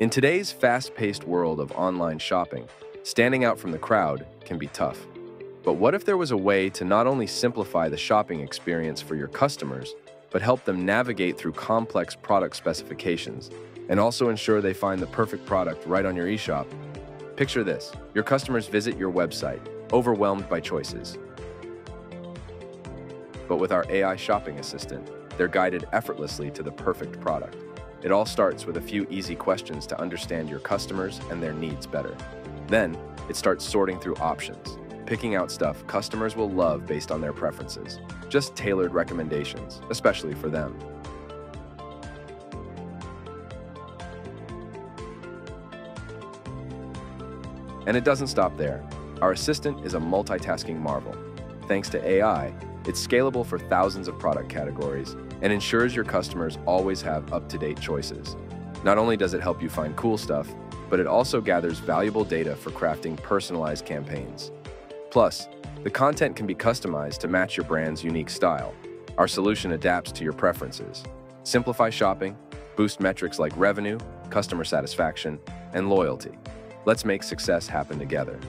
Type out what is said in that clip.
In today's fast-paced world of online shopping, standing out from the crowd can be tough. But what if there was a way to not only simplify the shopping experience for your customers, but help them navigate through complex product specifications and also ensure they find the perfect product right on your eShop? Picture this, your customers visit your website, overwhelmed by choices. But with our AI shopping assistant, they're guided effortlessly to the perfect product. It all starts with a few easy questions to understand your customers and their needs better. Then, it starts sorting through options, picking out stuff customers will love based on their preferences. Just tailored recommendations, especially for them. And it doesn't stop there. Our assistant is a multitasking marvel. Thanks to AI, it's scalable for thousands of product categories and ensures your customers always have up-to-date choices. Not only does it help you find cool stuff, but it also gathers valuable data for crafting personalized campaigns. Plus, the content can be customized to match your brand's unique style. Our solution adapts to your preferences. Simplify shopping, boost metrics like revenue, customer satisfaction, and loyalty. Let's make success happen together.